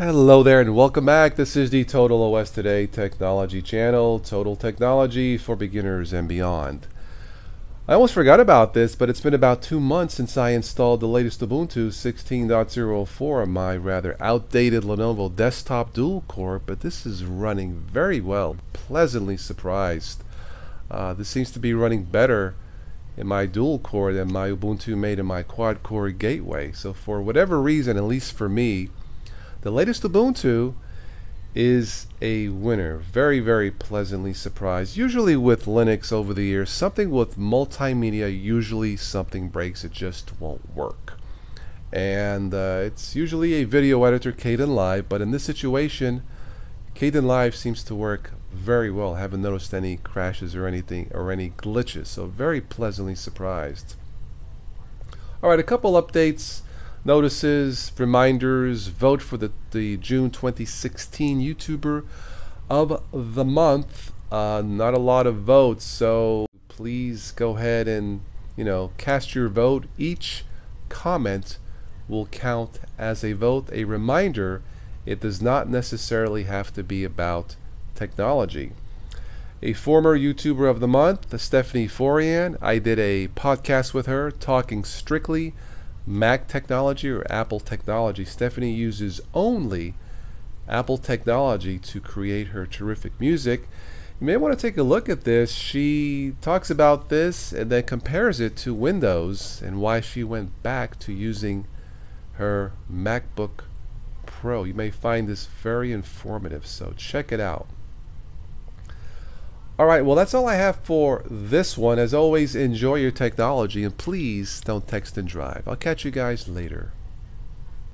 Hello there and welcome back. This is the Total OS Today Technology channel, Total Technology for beginners and beyond. I almost forgot about this, but it's been about two months since I installed the latest Ubuntu 16.04 on my rather outdated Lenovo desktop dual core, but this is running very well. Pleasantly surprised. Uh, this seems to be running better in my dual core than my Ubuntu MATE in my quad core gateway. So for whatever reason, at least for me, the latest Ubuntu is a winner. Very, very pleasantly surprised. Usually with Linux over the years, something with multimedia, usually something breaks, it just won't work. And uh, it's usually a video editor, Kdenlive, but in this situation, Kdenlive seems to work very well. I haven't noticed any crashes or anything or any glitches, so very pleasantly surprised. All right, a couple updates notices, reminders, vote for the, the June 2016 YouTuber of the month. Uh, not a lot of votes, so please go ahead and you know cast your vote. Each comment will count as a vote. A reminder: it does not necessarily have to be about technology. A former YouTuber of the month, Stephanie Forian. I did a podcast with her talking strictly Mac technology or Apple technology. Stephanie uses only Apple technology to create her terrific music. You may want to take a look at this. She talks about this and then compares it to Windows and why she went back to using her MacBook Pro. You may find this very informative, so check it out. All right, well, that's all I have for this one. As always, enjoy your technology and please don't text and drive. I'll catch you guys later.